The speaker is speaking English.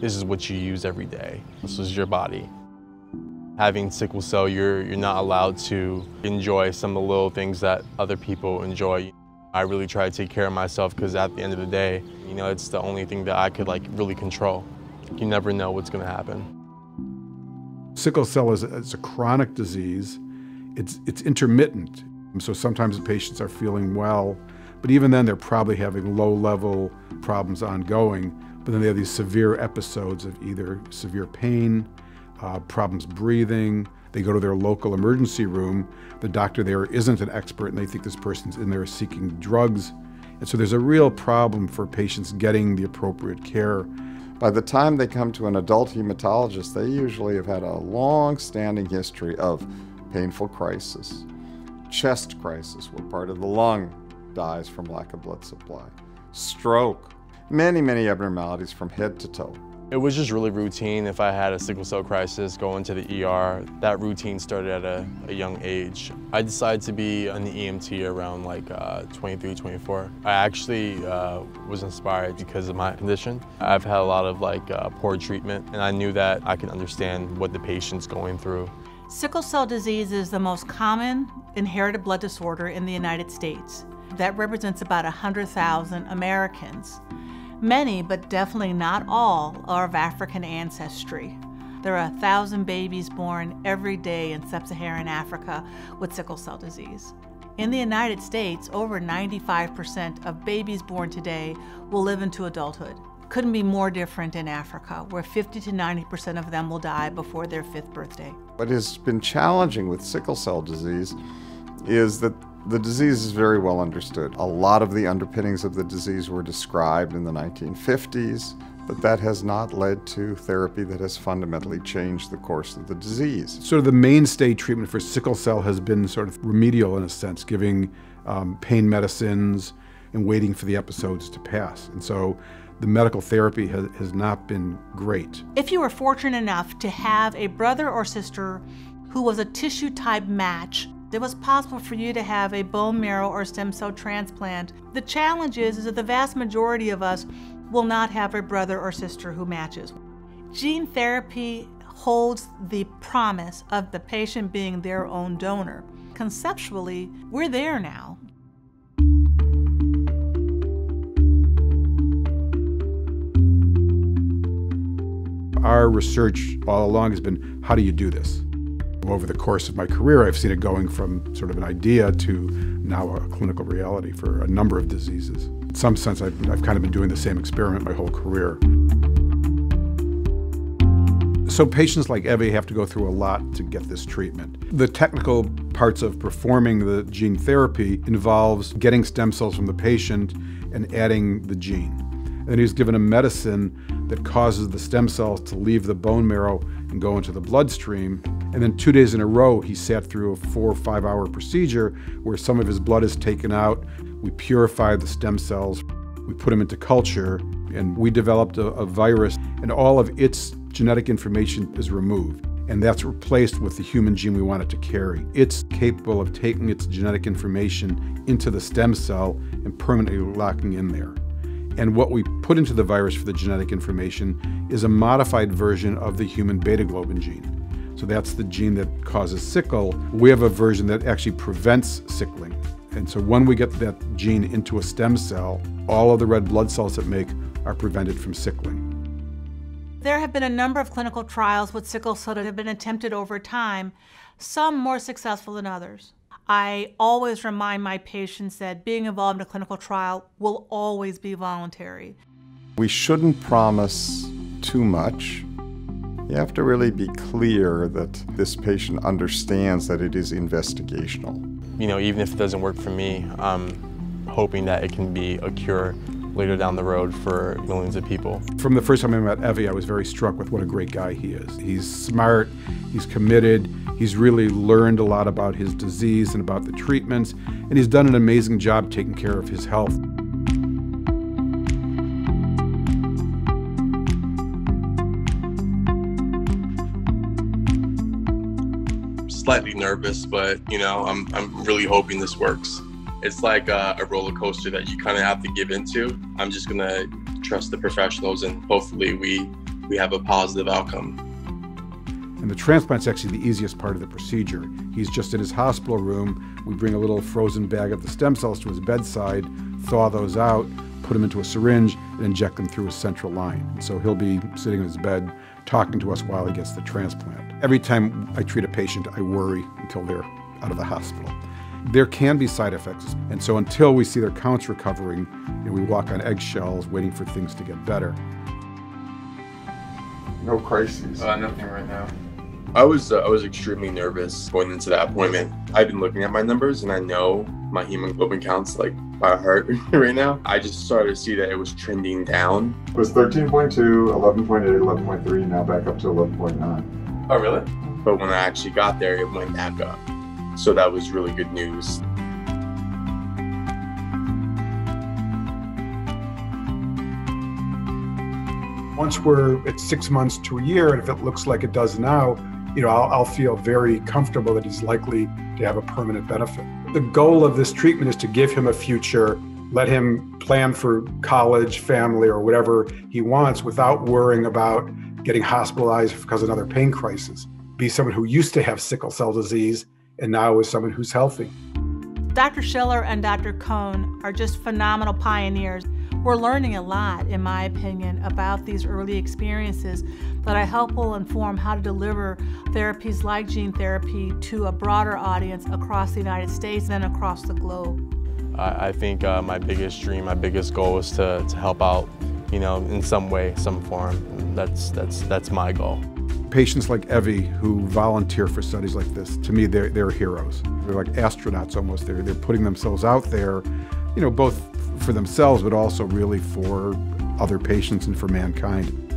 This is what you use every day. This is your body. Having sickle cell, you're, you're not allowed to enjoy some of the little things that other people enjoy. I really try to take care of myself because at the end of the day, you know, it's the only thing that I could like really control. You never know what's gonna happen. Sickle cell is a, is a chronic disease. It's, it's intermittent. So sometimes the patients are feeling well, but even then they're probably having low level problems ongoing. But then they have these severe episodes of either severe pain, uh, problems breathing. They go to their local emergency room. The doctor there isn't an expert and they think this person's in there seeking drugs. And so there's a real problem for patients getting the appropriate care. By the time they come to an adult hematologist, they usually have had a long standing history of painful crisis, chest crisis, where part of the lung dies from lack of blood supply, stroke, many, many abnormalities from head to toe. It was just really routine. If I had a sickle cell crisis, going to the ER, that routine started at a, a young age. I decided to be an EMT around like uh, 23, 24. I actually uh, was inspired because of my condition. I've had a lot of like uh, poor treatment and I knew that I could understand what the patient's going through. Sickle cell disease is the most common inherited blood disorder in the United States. That represents about 100,000 Americans. Many, but definitely not all, are of African ancestry. There are a thousand babies born every day in sub Saharan Africa with sickle cell disease. In the United States, over 95% of babies born today will live into adulthood. Couldn't be more different in Africa, where 50 to 90% of them will die before their fifth birthday. What has been challenging with sickle cell disease is that the disease is very well understood. A lot of the underpinnings of the disease were described in the 1950s, but that has not led to therapy that has fundamentally changed the course of the disease. Sort of the mainstay treatment for sickle cell has been sort of remedial in a sense, giving um, pain medicines and waiting for the episodes to pass. And so the medical therapy has, has not been great. If you were fortunate enough to have a brother or sister who was a tissue type match it was possible for you to have a bone marrow or stem cell transplant. The challenge is, is that the vast majority of us will not have a brother or sister who matches. Gene therapy holds the promise of the patient being their own donor. Conceptually, we're there now. Our research all along has been how do you do this? Over the course of my career, I've seen it going from sort of an idea to now a clinical reality for a number of diseases. In some sense, I've, I've kind of been doing the same experiment my whole career. So patients like Evie have to go through a lot to get this treatment. The technical parts of performing the gene therapy involves getting stem cells from the patient and adding the gene. And he's given a medicine that causes the stem cells to leave the bone marrow and go into the bloodstream. And then two days in a row, he sat through a four or five hour procedure where some of his blood is taken out. We purify the stem cells, we put them into culture, and we developed a, a virus, and all of its genetic information is removed. And that's replaced with the human gene we want it to carry. It's capable of taking its genetic information into the stem cell and permanently locking in there. And what we put into the virus for the genetic information is a modified version of the human beta globin gene. So that's the gene that causes sickle. We have a version that actually prevents sickling. And so when we get that gene into a stem cell, all of the red blood cells that make are prevented from sickling. There have been a number of clinical trials with sickle cell that have been attempted over time, some more successful than others. I always remind my patients that being involved in a clinical trial will always be voluntary. We shouldn't promise too much. You have to really be clear that this patient understands that it is investigational. You know, even if it doesn't work for me, I'm hoping that it can be a cure later down the road for millions of people. From the first time I met Evie, I was very struck with what a great guy he is. He's smart, he's committed, he's really learned a lot about his disease and about the treatments, and he's done an amazing job taking care of his health. Slightly nervous, but you know, I'm, I'm really hoping this works it's like a, a roller coaster that you kind of have to give into. I'm just gonna trust the professionals and hopefully we we have a positive outcome. And the transplant's actually the easiest part of the procedure. He's just in his hospital room. We bring a little frozen bag of the stem cells to his bedside, thaw those out, put them into a syringe, and inject them through his central line. So he'll be sitting in his bed talking to us while he gets the transplant. Every time I treat a patient, I worry until they're out of the hospital. There can be side effects, and so until we see their counts recovering, you know, we walk on eggshells waiting for things to get better. No crises. Uh, nothing right now. I was uh, I was extremely nervous going into that appointment. I've been looking at my numbers and I know my hemoglobin counts like by heart right now. I just started to see that it was trending down. It was 13.2, 11.8, 11.3, now back up to 11.9. Oh really? But when I actually got there, it went back up. So that was really good news. Once we're at six months to a year, and if it looks like it does now, you know, I'll, I'll, feel very comfortable that he's likely to have a permanent benefit. The goal of this treatment is to give him a future, let him plan for college, family, or whatever he wants without worrying about getting hospitalized because of another pain crisis. Be someone who used to have sickle cell disease and now is someone who's healthy. Dr. Schiller and Dr. Kohn are just phenomenal pioneers. We're learning a lot, in my opinion, about these early experiences that I hope will inform how to deliver therapies like gene therapy to a broader audience across the United States and across the globe. I, I think uh, my biggest dream, my biggest goal is to, to help out, you know, in some way, some form. That's, that's, that's my goal. Patients like Evie who volunteer for studies like this, to me, they're, they're heroes. They're like astronauts almost. They're, they're putting themselves out there, you know, both for themselves, but also really for other patients and for mankind.